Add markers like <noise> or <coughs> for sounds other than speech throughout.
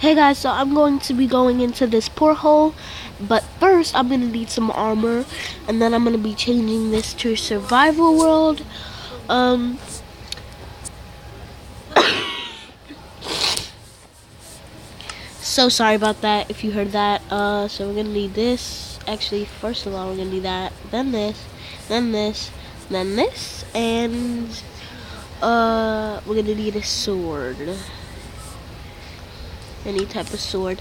Hey guys, so I'm going to be going into this porthole, but first I'm going to need some armor, and then I'm going to be changing this to survival world. Um, <coughs> so sorry about that if you heard that. Uh, so we're going to need this. Actually, first of all, we're going to need that, then this, then this, then this, and uh, we're going to need a sword any type of sword.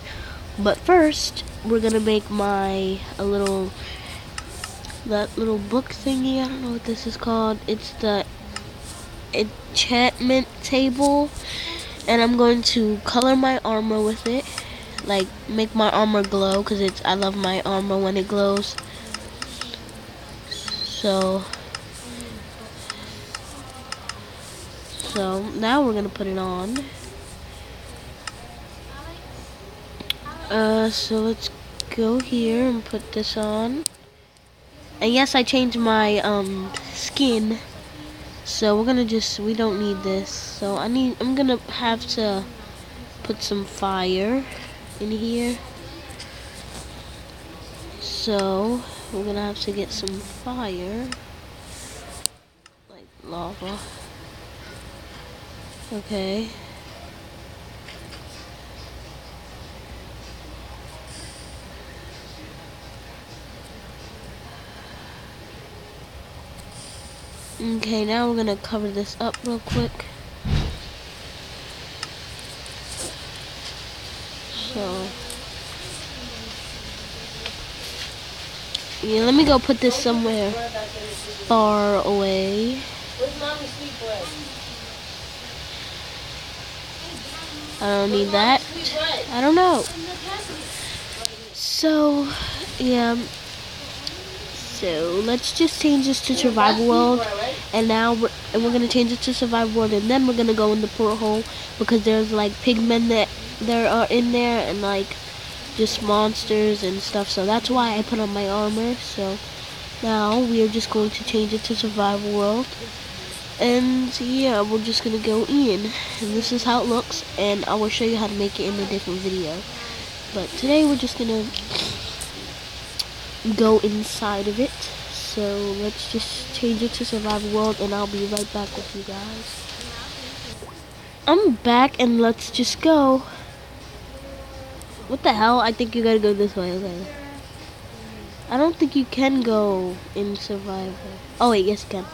But first, we're gonna make my a little that little book thingy. I don't know what this is called. It's the enchantment table, and I'm going to color my armor with it, like make my armor glow because it's I love my armor when it glows. So. So now we're gonna put it on. Uh, so let's go here and put this on. And yes, I changed my um skin. So we're gonna just we don't need this. So I need I'm gonna have to put some fire in here. So we're gonna have to get some fire. Like lava. Okay. Okay, now we're gonna cover this up real quick. So, yeah, let me go put this somewhere far away. I don't need that. I don't know. So, yeah. So let's just change this to survival world, and now we're, and we're gonna change it to survival world, and then we're gonna go in the porthole because there's like pigmen that there are in there, and like just monsters and stuff. So that's why I put on my armor. So now we are just going to change it to survival world, and yeah, we're just gonna go in, and this is how it looks, and I will show you how to make it in a different video. But today we're just gonna go inside of it. So let's just change it to survival world and I'll be right back with you guys. I'm back and let's just go. What the hell? I think you gotta go this way. Okay. I don't think you can go in survival. Oh wait, yes you can.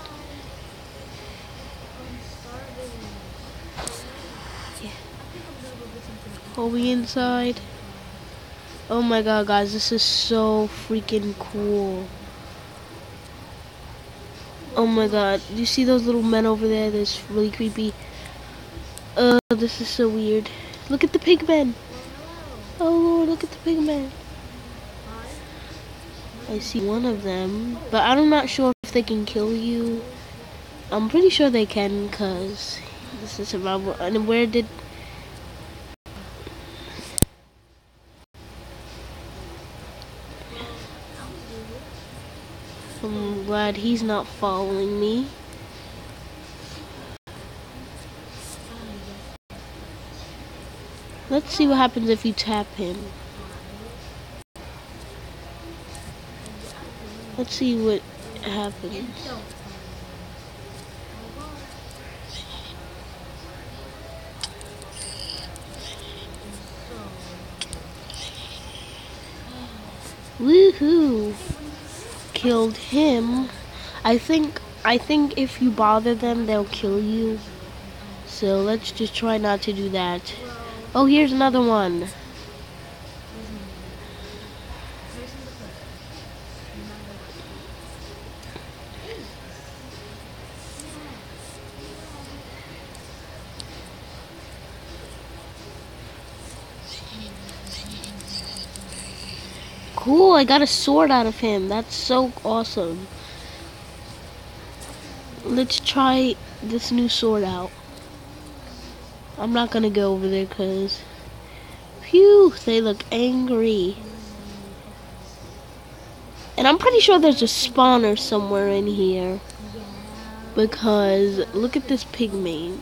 Yeah. Are we inside? Oh my god, guys, this is so freaking cool. Oh my god, you see those little men over there? That's really creepy. Uh, this is so weird. Look at the pigmen. Oh lord, look at the pigmen. I see one of them, but I'm not sure if they can kill you. I'm pretty sure they can, cause this is about. And where did I'm glad he's not following me. Let's see what happens if you tap him. Let's see what happens. Woohoo! Killed him. I think I think if you bother them, they'll kill you. So let's just try not to do that. Oh, here's another one. Cool, I got a sword out of him. That's so awesome. Let's try this new sword out. I'm not gonna go over there because, phew, they look angry. And I'm pretty sure there's a spawner somewhere in here. Because, look at this pigman.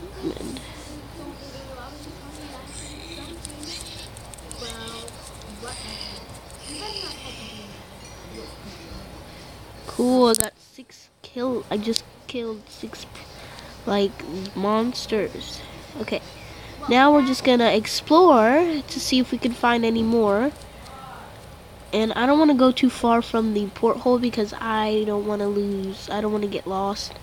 Ooh, I got six kill. I just killed six like monsters. Okay. Now we're just gonna explore to see if we can find any more. And I don't want to go too far from the porthole because I don't want to lose. I don't want to get lost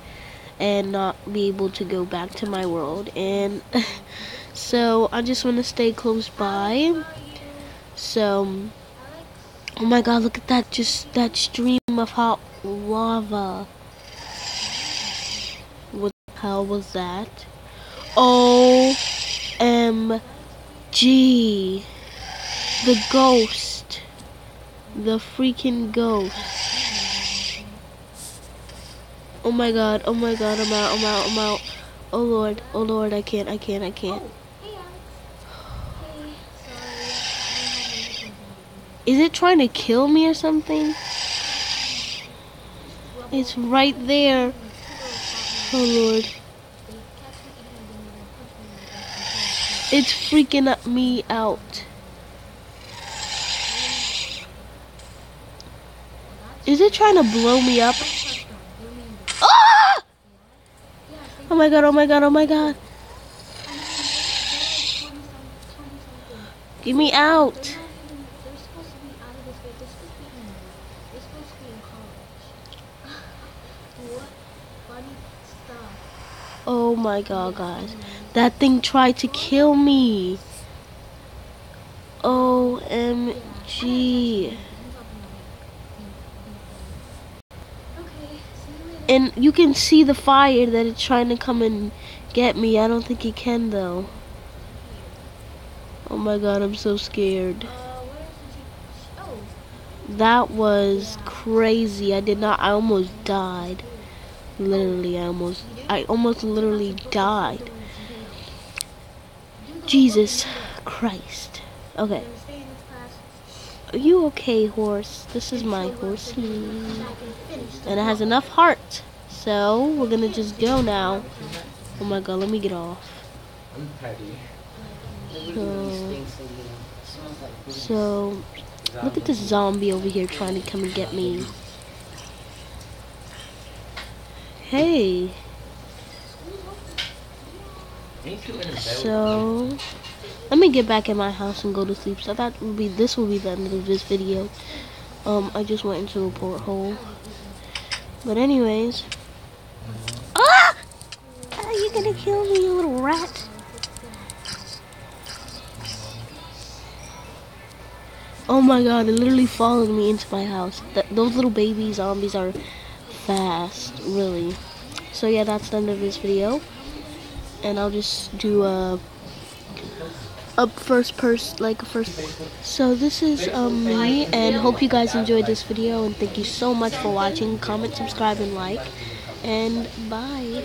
and not be able to go back to my world. And <laughs> so I just want to stay close by. So, oh my god, look at that, just that stream of hot lava. What the hell was that? O-M-G. The ghost. The freaking ghost. Oh my god, oh my god, I'm out, I'm out, I'm out. Oh lord, oh lord, I can't, I can't, I can't. Is it trying to kill me or something? It's right there. Oh lord. It's freaking me out. Is it trying to blow me up? Ah! Oh my god, oh my god, oh my god. Get me out. Oh my god, guys. That thing tried to kill me. OMG. And you can see the fire that it's trying to come and get me. I don't think it can though. Oh my god, I'm so scared. That was crazy. I did not, I almost died. Literally, I almost, I almost literally died. Jesus Christ. Okay. Are you okay, horse? This is my horse. And it has enough heart. So, we're gonna just go now. Oh my god, let me get off. So, so, look at this zombie over here trying to come and get me. Hey. So, let me get back in my house and go to sleep. So that will be this will be the end of this video. Um, I just went into a porthole. But anyways, ah! Are you gonna kill me, you little rat? Oh my god, it literally followed me into my house. Th those little baby zombies are fast, really. So yeah, that's the end of this video. And I'll just do a up first person like a first so this is um, me and hope you guys enjoyed this video and thank you so much for watching comment subscribe and like and bye